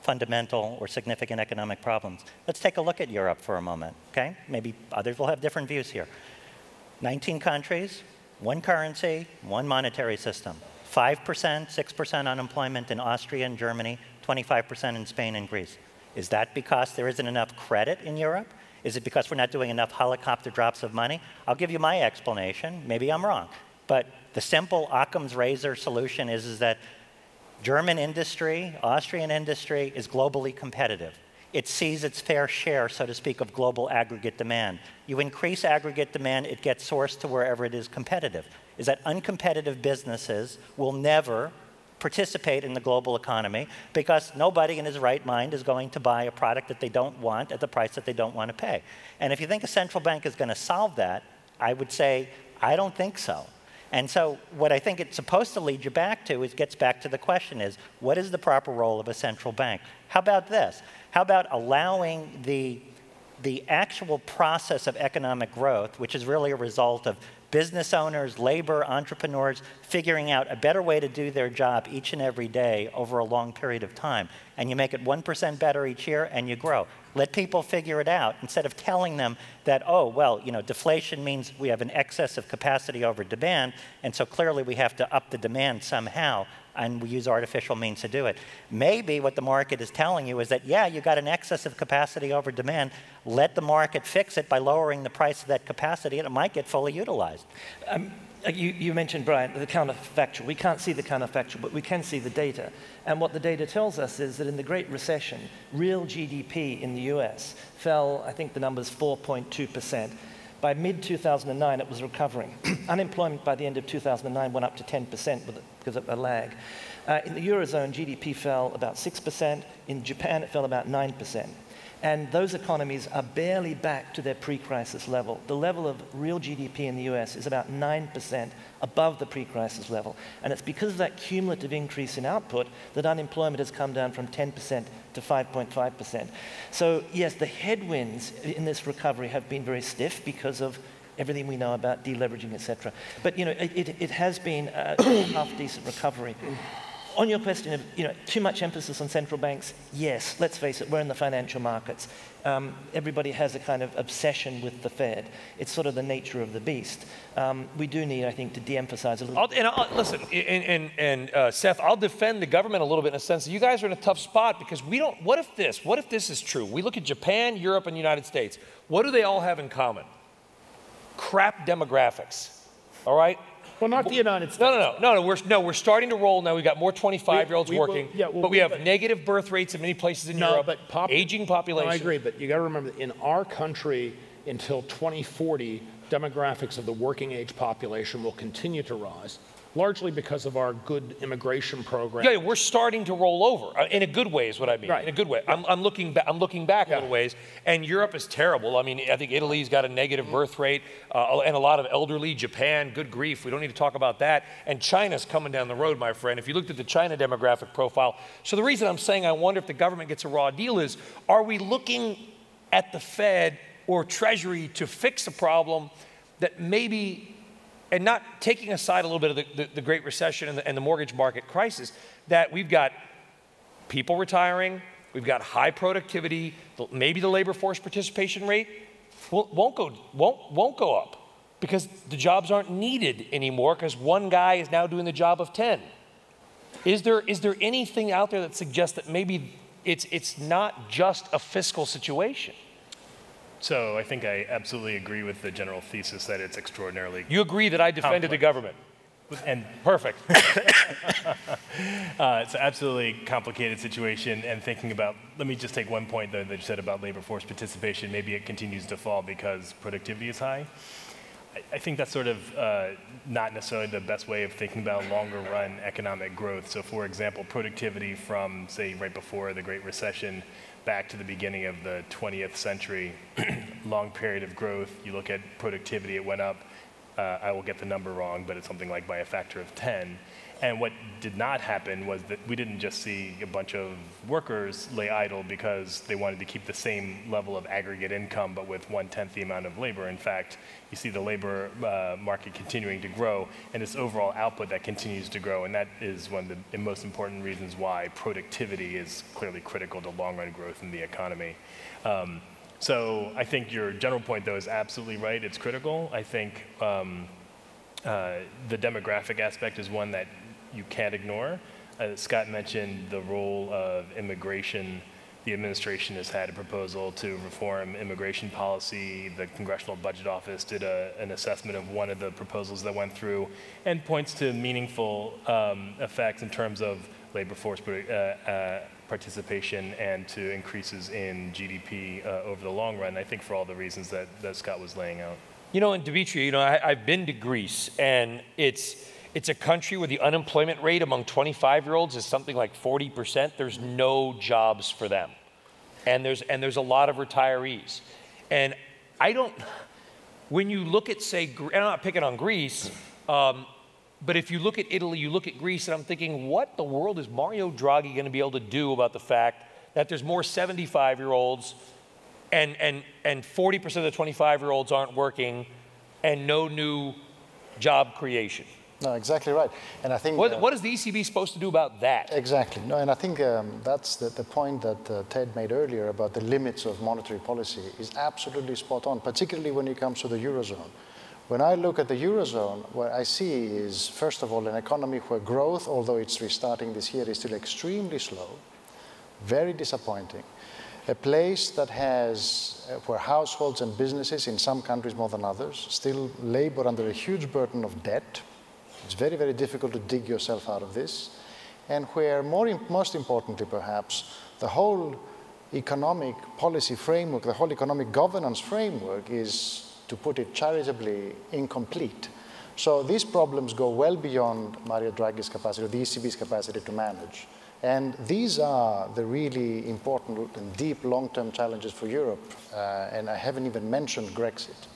fundamental or significant economic problems. Let's take a look at Europe for a moment, okay? Maybe others will have different views here. 19 countries, one currency, one monetary system. 5%, 6% unemployment in Austria and Germany, 25% in Spain and Greece. Is that because there isn't enough credit in Europe? Is it because we're not doing enough helicopter drops of money? I'll give you my explanation. Maybe I'm wrong. But the simple Occam's razor solution is, is that German industry, Austrian industry is globally competitive. It sees its fair share, so to speak, of global aggregate demand. You increase aggregate demand, it gets sourced to wherever it is competitive. Is that uncompetitive businesses will never participate in the global economy because nobody in his right mind is going to buy a product that they don't want at the price that they don't want to pay. And if you think a central bank is going to solve that, I would say, I don't think so. And so what I think it's supposed to lead you back to is gets back to the question is, what is the proper role of a central bank? How about this? How about allowing the, the actual process of economic growth, which is really a result of business owners, labor, entrepreneurs figuring out a better way to do their job each and every day over a long period of time. And you make it 1% better each year and you grow. Let people figure it out instead of telling them that, oh, well, you know, deflation means we have an excess of capacity over demand, and so clearly we have to up the demand somehow and we use artificial means to do it. Maybe what the market is telling you is that, yeah, you got an excess of capacity over demand. Let the market fix it by lowering the price of that capacity, and it might get fully utilized. Um, uh, you, you, mentioned, Brian, the counterfactual. We can't see the counterfactual, but we can see the data. And what the data tells us is that in the Great Recession, real GDP in the US fell, I think the number's 4.2%. By mid 2009, it was recovering. Unemployment by the end of 2009 went up to 10% because of a lag. Uh, in the Eurozone, GDP fell about 6%. In Japan, it fell about 9%. And those economies are barely back to their pre crisis level. The level of real GDP in the US is about 9% above the pre crisis level. And it's because of that cumulative increase in output that unemployment has come down from 10% to 5.5%. So, yes, the headwinds in this recovery have been very stiff because of everything we know about deleveraging, et cetera. But you know, it, it, it has been a half decent recovery on your question of you know, too much emphasis on central banks, yes, let's face it, we're in the financial markets. Um, everybody has a kind of obsession with the Fed. It's sort of the nature of the beast. Um, we do need, I think, to de-emphasize a little. I'll, and I'll, listen, and, and, and uh, Seth, I'll defend the government a little bit in a sense that you guys are in a tough spot because we don't. What if this? What if this is true? We look at Japan, Europe, and the United States. What do they all have in common? Crap demographics. All right, well, not the United States. No, no, no, no, no. We're no, we're starting to roll now. We've got more 25-year-olds working, yeah, well, but we have but, negative birth rates in many places in no, Europe. but pop, aging population. No, I agree, but you got to remember that in our country, until 2040, demographics of the working age population will continue to rise largely because of our good immigration program. Yeah, we're starting to roll over uh, in a good way, is what I mean. Right. In a good way. Yeah. I'm, I'm, looking back. I'm looking back yeah. a little ways, and Europe is terrible. I mean, I think Italy's got a negative birth rate, uh, and a lot of elderly. Japan, good grief, we don't need to talk about that. And China's coming down the road, my friend. If you looked at the China demographic profile, so the reason I'm saying I wonder if the government gets a raw deal is, are we looking at the Fed or Treasury to fix a problem that maybe and not taking aside a little bit of the, the, the Great Recession and the, and the mortgage market crisis, that we've got people retiring, we've got high productivity, maybe the labor force participation rate won't go, won't, won't go up because the jobs aren't needed anymore because one guy is now doing the job of 10. Is there, is there anything out there that suggests that maybe it's, it's not just a fiscal situation? So I think I absolutely agree with the general thesis that it's extraordinarily You agree that I defended the government. and Perfect. uh, it's an absolutely complicated situation. And thinking about, let me just take one point though that you said about labor force participation. Maybe it continues to fall because productivity is high. I- I think that's sort of uh, not necessarily the best way of thinking about longer run economic growth. So, for example, productivity from, say, right before the Great Recession back to the beginning of the 20th century, long period of growth, you look at productivity, it went up. Uh, I will get the number wrong, but it's something like by a factor of 10. And what did not happen was that we didn't just see a bunch of workers lay idle because they wanted to keep the same level of aggregate income, but with one tenth the amount of labor. In fact, you see the labor uh, market continuing to grow, and its overall output that continues to grow. And that is one of the most important reasons why productivity is clearly critical to long run growth in the economy. Um, so I think your general point, though, is absolutely right. It's critical. I think um, uh, the demographic aspect is one that you can't ignore. Uh, Scott mentioned the role of immigration. The administration has had a proposal to reform immigration policy. The Congressional Budget Office did a, an assessment of one of the proposals that went through and points to meaningful um, effects in terms of labor force uh, uh, participation and to increases in GDP uh, over the long run. I think for all the reasons that, that Scott was laying out. You know, and Dimitri, you know, I, I've been to Greece, and it's it's a country where the unemployment rate among 25-year-olds is something like 40%. There's no jobs for them, and there's and there's a lot of retirees, and I don't. When you look at, say, and I'm not picking on Greece, um, but if you look at Italy, you look at Greece, and I'm thinking, what the world is Mario Draghi going to be able to do about the fact that there's more 75-year-olds and, and, and 40% of the 25 year olds aren't working and no new job creation. No, exactly right. And I think What, uh, what is the ECB supposed to do about that? Exactly. No, and I think um, that's the, the point that uh, Tad made earlier about the limits of monetary policy is absolutely spot on, particularly when it comes to the Eurozone. When I look at the Eurozone, what I see is, first of all, an economy where growth, although it's restarting this year, is still extremely slow, very disappointing. A place that has, uh, where households and businesses, in some countries more than others, still labor under a huge burden of debt. It's very, very difficult to dig yourself out of this. And where, more, most importantly perhaps, the whole economic policy framework, the whole economic governance framework is, to put it charitably, incomplete. So these problems go well beyond Mario Draghi's capacity, or the ECB's capacity to manage. And these are the really important and deep long-term challenges for Europe. Uh, and I haven't even mentioned Grexit.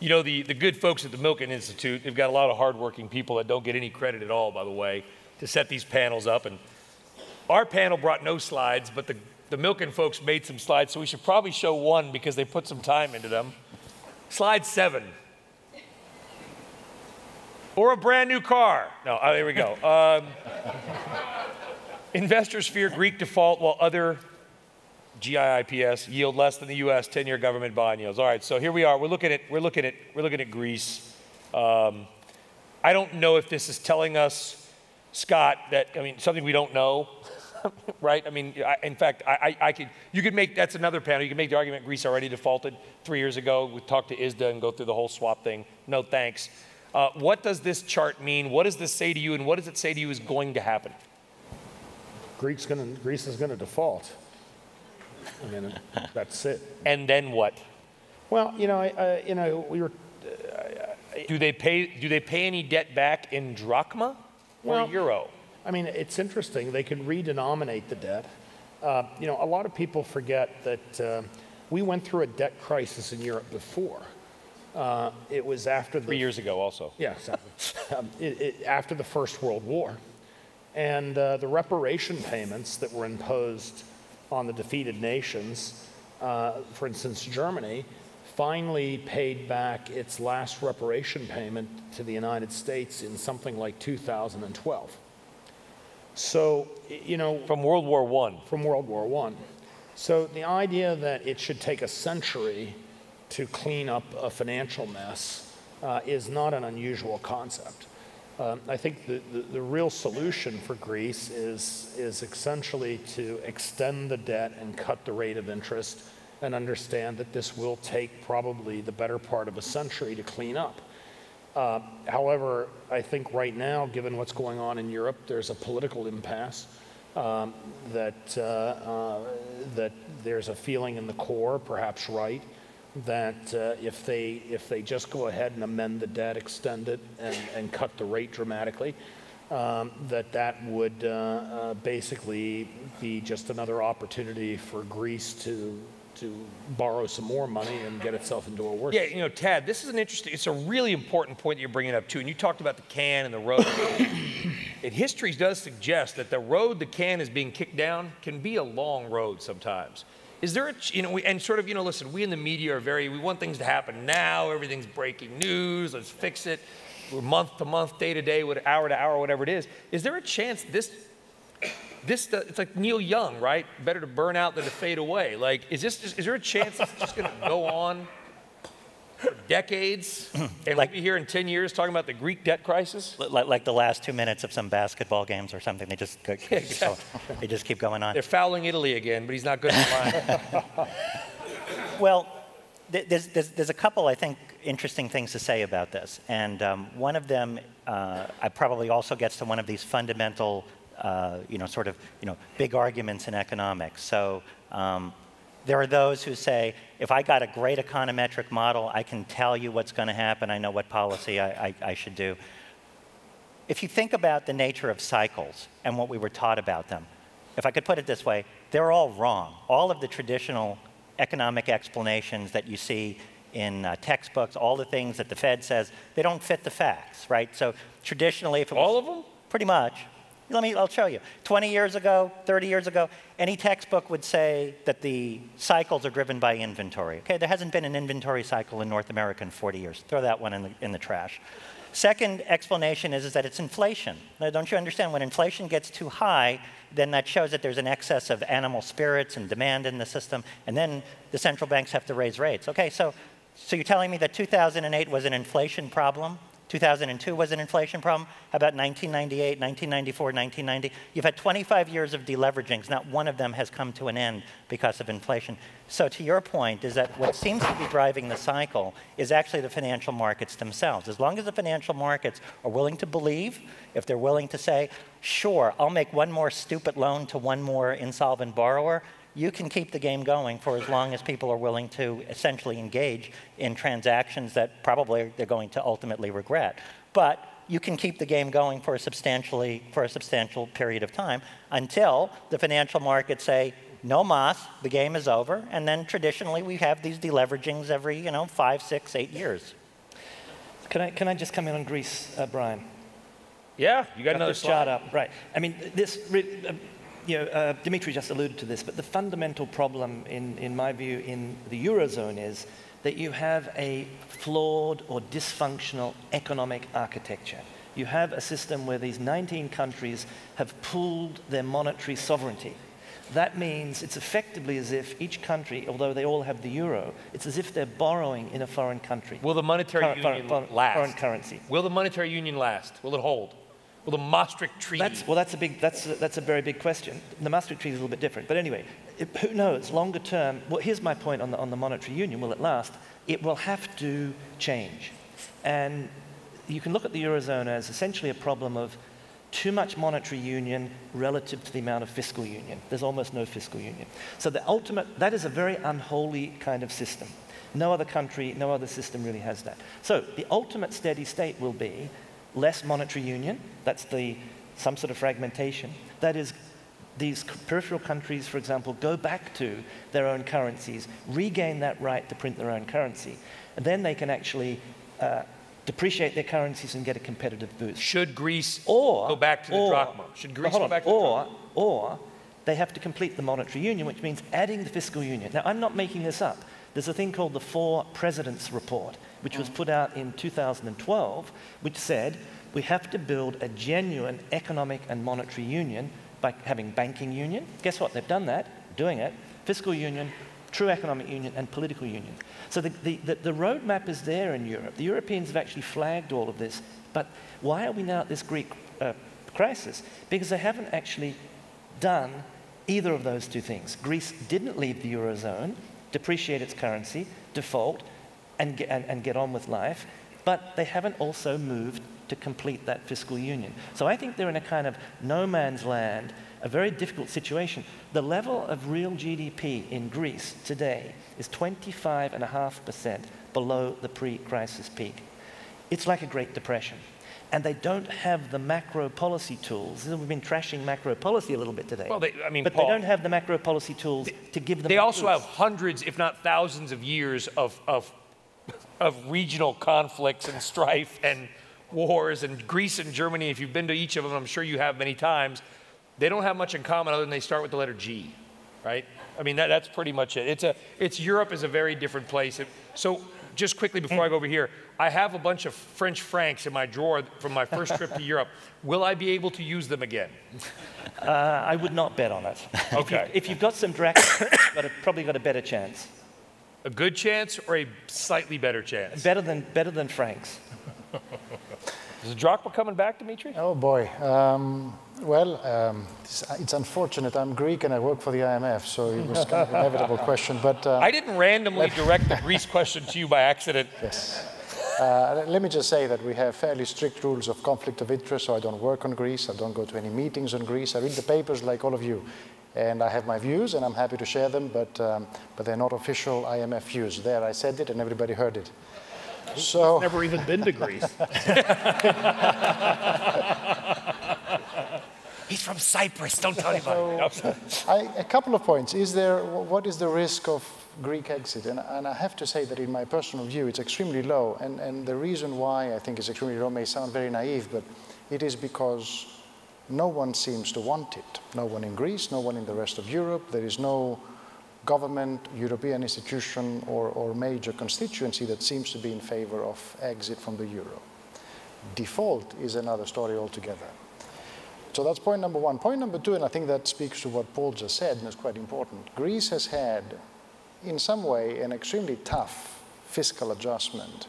You know, the, the good folks at the Milken Institute, they've got a lot of hardworking people that don't get any credit at all, by the way, to set these panels up. And our panel brought no slides, but the, the Milken folks made some slides, so we should probably show one because they put some time into them. Slide seven. Or a brand new car. No, oh, there we go. Um, investors fear Greek default while other GIIPS yield less than the U.S. 10-year government bond yields. All right, so here we are. We're looking at we're looking at we're looking at Greece. Um, I don't know if this is telling us, Scott, that I mean something we don't know, right? I mean, I, in fact, I, I, I could you could make that's another panel. You could make the argument Greece already defaulted three years ago. We talked to ISDA and go through the whole swap thing. No thanks. Uh, what does this chart mean? What does this say to you, and what does it say to you is going to happen? Greek's gonna, Greece is going to default. I mean, that's it. And then what? Well, you know, I, I, you know, we were Do they pay? Do they pay any debt back in drachma or Well- euro? I mean, it's interesting. They can redenominate the debt. Uh, you know, a lot of people forget that uh, we went through a debt crisis in Europe before. Uh, it was after the Three years ago, also. Yeah, exactly. um, it, it, after the First World War. And uh, the reparation payments that were imposed on the defeated nations, uh, for instance, Germany, finally paid back its last reparation payment to the United States in something like 2012. So, you know, From World War One. from World War I. So the idea that it should take a century to clean up a financial mess uh, is not an unusual concept. Um, I think the, the, the real solution for Greece is, is essentially to extend the debt and cut the rate of interest and understand that this will take probably the better part of a century to clean up. Uh, however, I think right now, given what's going on in Europe, there's a political impasse. Um, that, uh, uh, that there's a feeling in the core, perhaps right, that uh, if, they, if they just go ahead and amend the debt, extend it, and, and cut the rate dramatically, um, that that would uh, uh, basically be just another opportunity for Greece to to borrow some more money and get itself into a worse. Yeah, you know, Tad, this is an interesting, it's a really important point that you're bringing up too. And you talked about the can and the road. and history does suggest that the road the can is being kicked down can be a long road sometimes. Is there a, you know, we, and sort of, you know, listen, we in the media are very, we want things to happen now. Everything's breaking news. Let's fix it. We're month to month, day to day, hour to hour, whatever it is. Is there a chance this this it's like Neil Young, right? Better to burn out than to fade away. Like, is this is there a chance it's just going to go on for decades, and like, we'll be here in 10 years talking about the Greek debt crisis? Like, like the last two minutes of some basketball games or something. They just go, exactly. they just keep going on. They're fouling Italy again, but he's not good at line. well, there's, there's, there's a couple, I think, interesting things to say about this. And um, one of them uh, I probably also gets to one of these fundamental uh, you know, sort of, you know, big arguments in economics. So um, there are those who say, if I got a great econometric model, I can tell you what's going to happen. I know what policy I, I, I should do. If you think about the nature of cycles and what we were taught about them, if I could put it this way, they're all wrong. All of the traditional economic explanations that you see in uh, textbooks, all the things that the Fed says, they don't fit the facts, right? So traditionally, if it was, all of them, pretty much, let me, I'll show you. 20 years ago, 30 years ago, any textbook would say that the cycles are driven by inventory. Okay, there hasn't been an inventory cycle in North America in 40 years. Throw that one in the, in the trash. Second explanation is, is that it's inflation. Now, don't you understand? When inflation gets too high, then that shows that there's an excess of animal spirits and demand in the system, and then the central banks have to raise rates. Okay, so, so you're telling me that 2008 was an inflation problem? 2002 was an inflation problem. How about 1998, 1994, 1990? You've had 25 years of deleveragings. Not one of them has come to an end because of inflation. So to your point is that what seems to be driving the cycle is actually the financial markets themselves. As long as the financial markets are willing to believe, if they're willing to say, sure, I'll make one more stupid loan to one more insolvent borrower, you can keep the game going for as long as people are willing to essentially engage in transactions that probably they're going to ultimately regret. But you can keep the game going for a substantially for a substantial period of time until the financial markets say no mas, the game is over, and then traditionally we have these deleveragings every you know five, six, eight years. Can I can I just come in on Greece, uh, Brian? Yeah, you got, got another shot up, right? I mean, this uh, you know, uh, Dimitri just alluded to this, but the fundamental problem, in, in my view, in the Eurozone is that you have a flawed or dysfunctional economic architecture. You have a system where these 19 countries have pooled their monetary sovereignty. That means it's effectively as if each country, although they all have the euro, it's as if they're borrowing in a foreign country. Will the monetary union foreign, last? Foreign currency. Will the monetary union last? Will it hold? Well, the Maastricht Treaty. That's, well, that's a, big, that's, a, that's a very big question. The Maastricht Treaty is a little bit different. But anyway, it, who knows? Longer term, well, here's my point on the, on the monetary union. Will it last? It will have to change. And you can look at the Eurozone as essentially a problem of too much monetary union relative to the amount of fiscal union. There's almost no fiscal union. So the ultimate, that is a very unholy kind of system. No other country, no other system really has that. So the ultimate steady state will be less monetary union, that's the, some sort of fragmentation. That is, these peripheral countries, for example, go back to their own currencies, regain that right to print their own currency, and then they can actually uh, depreciate their currencies and get a competitive boost. Should Greece or, go back to the or, drachma? Should Greece go back to or, the drachma? Or they have to complete the monetary union, which means adding the fiscal union. Now, I'm not making this up. There's a thing called the Four Presidents Report, which was put out in 2012, which said we have to build a genuine economic and monetary union by having banking union. Guess what? They've done that, doing it. Fiscal union, true economic union, and political union. So the, the, the, the roadmap is there in Europe. The Europeans have actually flagged all of this. But why are we now at this Greek uh, crisis? Because they haven't actually done either of those two things. Greece didn't leave the Eurozone, depreciate its currency, default, and get, and, and get on with life. But they haven't also moved to complete that fiscal union. So I think they're in a kind of no man's land, a very difficult situation. The level of real GDP in Greece today is 25.5% below the pre crisis peak. It's like a Great Depression. And they don't have the macro policy tools. We've been trashing macro policy a little bit today. Well, they, I mean, but Paul, they don't have the macro policy tools they, to give them. They also have hundreds, if not thousands, of years of, of, of regional conflicts and strife and wars. And Greece and Germany, if you've been to each of them, I'm sure you have many times, they don't have much in common other than they start with the letter G, right? I mean, that, that's pretty much it. It's a, it's Europe is a very different place. So just quickly before I go over here, I have a bunch of French francs in my drawer from my first trip to Europe. Will I be able to use them again? Uh, I would not bet on it. Okay. if, you, have got some drachma, you've probably got a better chance. A good chance or a slightly better chance? Better than, better than francs. Is the drachma coming back, Dimitri? Oh boy. Um, well, um, it's, it's, unfortunate. I'm Greek and I work for the IMF, so it was kind of an inevitable question. But uh, I didn't randomly direct the Greece question to you by accident. Yes. Uh, let me just say that we have fairly strict rules of conflict of interest, so I don't work on Greece, I don't go to any meetings on Greece, I read the papers like all of you. And I have my views, and I'm happy to share them, but, um, but they're not official IMF views. There, I said it, and everybody heard it. So never even been to Greece. He's from Cyprus. Don't tell anybody. So, I, a couple of points. Is there what is the risk of Greek exit? And, and, I have to say that in my personal view, it's extremely low. And, and the reason why I think it's extremely low may sound very naive, but it is because no one seems to want it. No one in Greece, no one in the rest of Europe. There is no government, European institution, or, or major constituency that seems to be in favor of exit from the euro. Default is another story altogether. So that's point number one. Point number two, and I think that speaks to what Paul just said, and it's quite important. Greece has had, in some way, an extremely tough fiscal adjustment.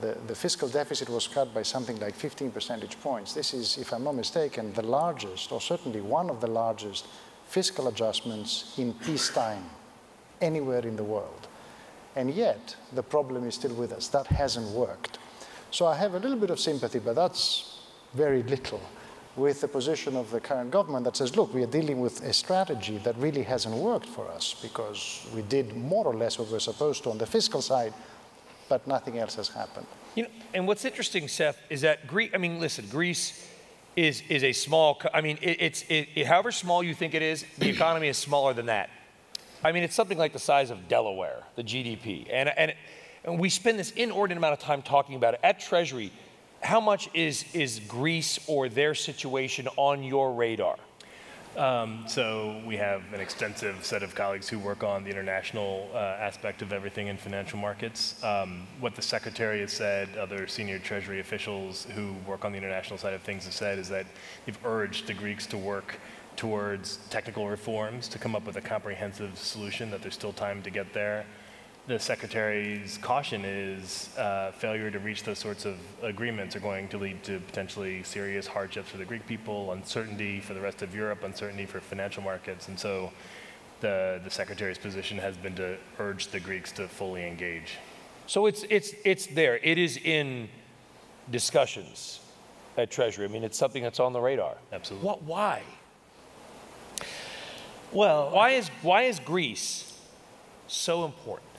The, the fiscal deficit was cut by something like 15 percentage points. This is, if I'm not mistaken, the largest, or certainly one of the largest, fiscal adjustments in peacetime anywhere in the world. And yet, the problem is still with us. That hasn't worked. So I have a little bit of sympathy, but that's very little with the position of the current government that says, look, we are dealing with a strategy that really hasn't worked for us because we did more or less what we are supposed to on the fiscal side, but nothing else has happened. You know, and what's interesting, Seth, is that Greece, I mean, listen, Greece is, is a small, I mean, it, it's, it, it, however small you think it is, the economy is smaller than that. I mean, it's something like the size of Delaware, the GDP. And, and, and we spend this inordinate amount of time talking about it. At Treasury, how much is, is Greece or their situation on your radar? Um, so we have an extensive set of colleagues who work on the international uh, aspect of everything in financial markets. Um, what the secretary has said, other senior treasury officials who work on the international side of things have said is that they've urged the Greeks to work towards technical reforms to come up with a comprehensive solution, that there's still time to get there. The Secretary's caution is uh, failure to reach those sorts of agreements are going to lead to potentially serious hardships for the Greek people, uncertainty for the rest of Europe, uncertainty for financial markets. And so the, the Secretary's position has been to urge the Greeks to fully engage. So it's, it's, it's there. It is in discussions at Treasury. I mean, it's something that's on the radar. Absolutely. What, why? Well, why is, why is Greece so important?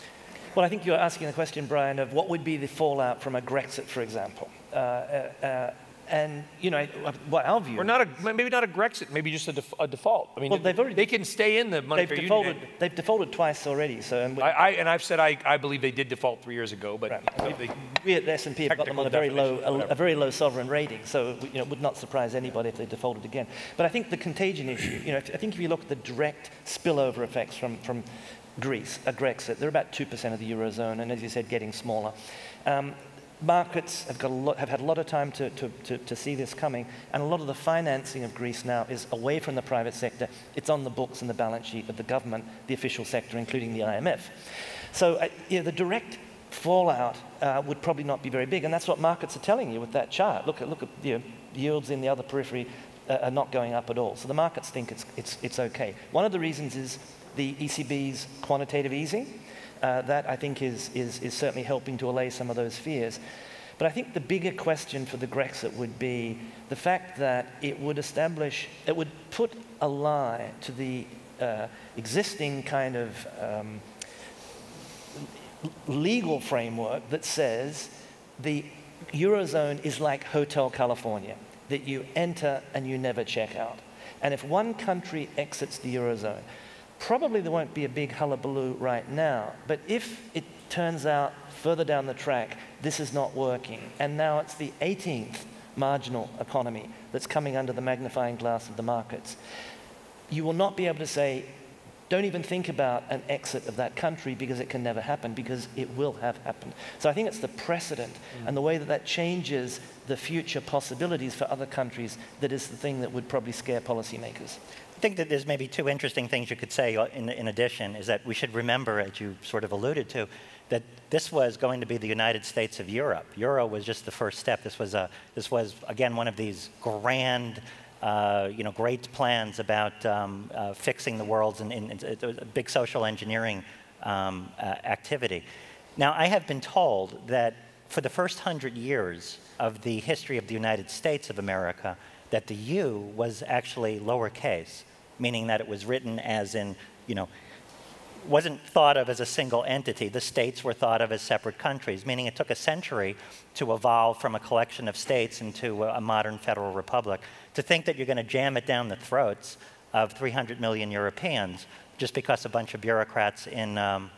Well, I think you're asking the question, Brian, of what would be the fallout from a Grexit, for example. Uh, uh, uh and you know, what our view, or not a maybe not a Grexit, maybe just a, def, a default. I mean, well, they've already, they can stay in the money they've defaulted, union. They've defaulted twice already. So, and, I, I, and I've said I, I believe they did default three years ago, but right. they, we at S&P have got them on a very low a, a, very low sovereign rating. So you know, it would not surprise anybody if they defaulted again. But I think the contagion issue, you know, I think if you look at the direct spillover effects from from Greece, a Grexit, they're about 2% of the Eurozone, and as you said, getting smaller. Um, markets have, lot, have had a lot of time to, to, to, to, see this coming, and a lot of the financing of Greece now is away from the private sector. It's on the books and the balance sheet of the government, the official sector, including the IMF. So uh, you know, the direct fallout uh, would probably not be very big, and that's what markets are telling you with that chart. Look at, look at you know, yields in the other periphery uh, are not going up at all. So the markets think it's, it's, it's okay. One of the reasons is the ECB's quantitative easing. Uh, that I think is, is, is certainly helping to allay some of those fears. But I think the bigger question for the Grexit would be the fact that it would establish, it would put a lie to the uh, existing kind of um, legal framework that says the Eurozone is like Hotel California, that you enter and you never check out. And if one country exits the Eurozone, probably there won't be a big hullabaloo right now, but if it turns out further down the track, this is not working, and now it's the 18th marginal economy that's coming under the magnifying glass of the markets, you will not be able to say, don't even think about an exit of that country because it can never happen, because it will have happened. So I think it's the precedent mm. and the way that that changes the future possibilities for other countries that is the thing that would probably scare policymakers. I think that there's maybe two interesting things you could say uh, in, in addition, is that we should remember, as you sort of alluded to, that this was going to be the United States of Europe. Euro was just the first step. This was, a, this was again, one of these grand uh, you know, great plans about um, uh, fixing the world and, and, big social engineering um, uh, activity. Now, I have been told that for the first hundred years of the history of the United States of America, that the U was actually lowercase, meaning that it was written as in, you know, wasn't thought of as a single entity. The states were thought of as separate countries, meaning it took a century to evolve from a collection of states into a modern federal republic. To think that you're going to jam it down the throats of 300 million Europeans just because a bunch of bureaucrats in, um,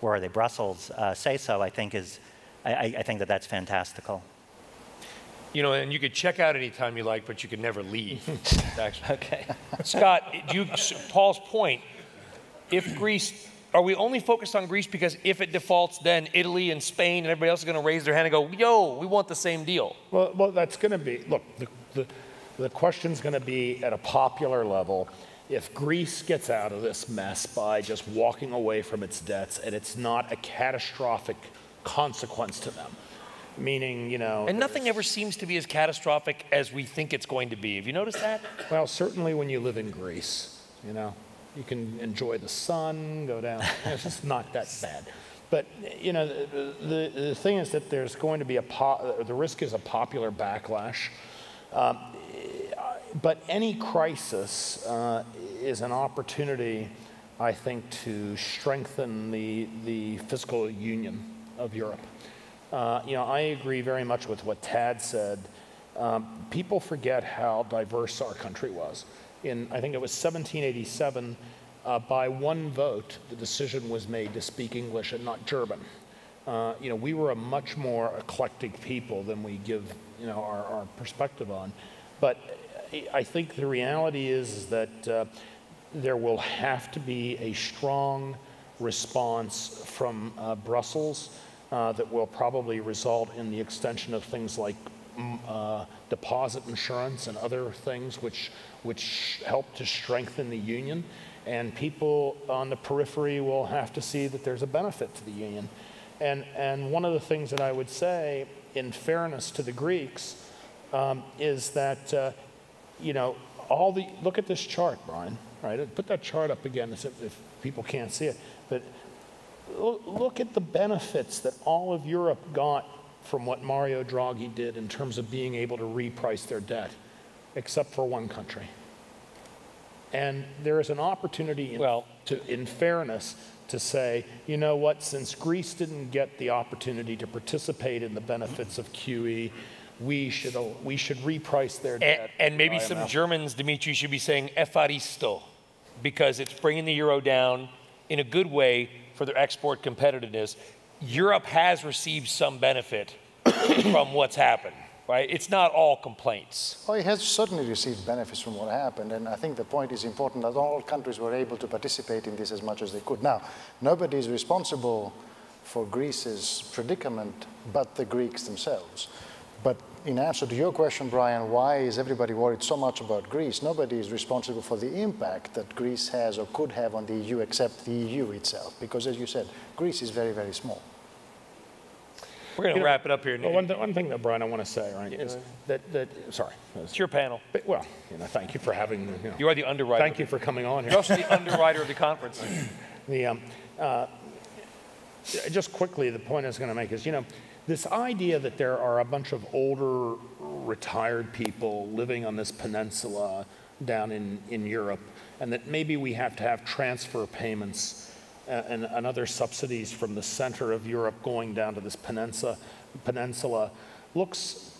where are they, Brussels, uh, say so, I think is, I, I think that that's fantastical. You know, and you could check out anytime you like, but you could never leave. Okay. Scott, you, Paul's point, if Greece, are we only focused on Greece because if it defaults, then Italy and Spain and everybody else is going to raise their hand and go, yo, we want the same deal? Well, well that's going to be, look, the, the, the question's going to be at a popular level. If Greece gets out of this mess by just walking away from its debts and it's not a catastrophic consequence to them, meaning, you know. And nothing ever seems to be as catastrophic as we think it's going to be. Have you noticed that? Well, certainly when you live in Greece, you know. You can enjoy the sun, go down. it's just not that bad. But you know, the, the, the, thing is that there's going to be a po- the risk is a popular backlash. Um, but any crisis uh, is an opportunity, I think, to strengthen the the fiscal union of Europe. Uh, you know, I agree very much with what Tad said. Um, people forget how diverse our country was in, I think it was 1787, uh, by one vote, the decision was made to speak English and not German. Uh, you know, we were a much more eclectic people than we give, you know, our, our perspective on. But I think the reality is, that uh, there will have to be a strong response from uh, Brussels uh, that will probably result in the extension of things like uh, deposit insurance and other things which, which help to strengthen the union. And people on the periphery will have to see that there's a benefit to the union. And, and one of the things that I would say, in fairness to the Greeks, um, is that, uh, you know, all the, look at this chart, Brian, right? Put that chart up again if, if people can't see it. But look at the benefits that all of Europe got from what Mario Draghi did in terms of being able to reprice their debt, except for one country. And there is an opportunity, in, well, to, in fairness, to say, you know what, since Greece didn't get the opportunity to participate in the benefits of QE, we should, we should reprice their debt. And, and maybe some Germans, Dimitri, should be saying Efaristo, because it's bringing the euro down in a good way for their export competitiveness. Europe has received some benefit from what's happened, right? It's not all complaints. Well, it has certainly received benefits from what happened, and I think the point is important that all countries were able to participate in this as much as they could. Now, nobody is responsible for Greece's predicament but the Greeks themselves. But in answer to your question, Brian, why is everybody worried so much about Greece? Nobody is responsible for the impact that Greece has or could have on the EU except the EU itself, because as you said, Greece is very, very small. We're going to wrap it up here. Well, one, th- one thing that Brian I want to say, right, is that, that sorry. It's your panel. But, well, you know, thank you for having. You, know, you are the underwriter. Thank you for coming on here. You're also the underwriter of the conference. the, um, uh, just quickly, the point I was going to make is, you know, this idea that there are a bunch of older retired people living on this peninsula down in, in Europe, and that maybe we have to have transfer payments and, and other subsidies from the center of Europe going down to this peninsula, peninsula looks,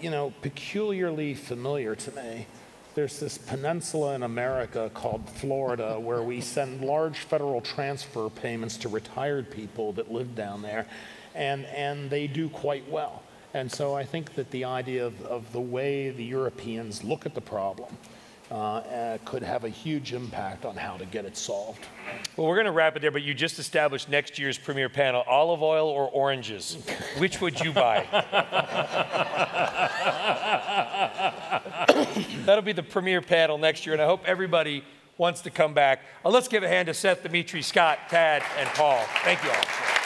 you know, peculiarly familiar to me. There's this peninsula in America called Florida where we send large federal transfer payments to retired people that live down there, and, and they do quite well. And so I think that the idea of, of the way the Europeans look at the problem uh, could have a huge impact on how to get it solved. Well, we're going to wrap it there, but you just established next year's premier panel olive oil or oranges. Which would you buy? That'll be the premier panel next year, and I hope everybody wants to come back. Uh, let's give a hand to Seth, Dimitri, Scott, Tad, and Paul. Thank you all.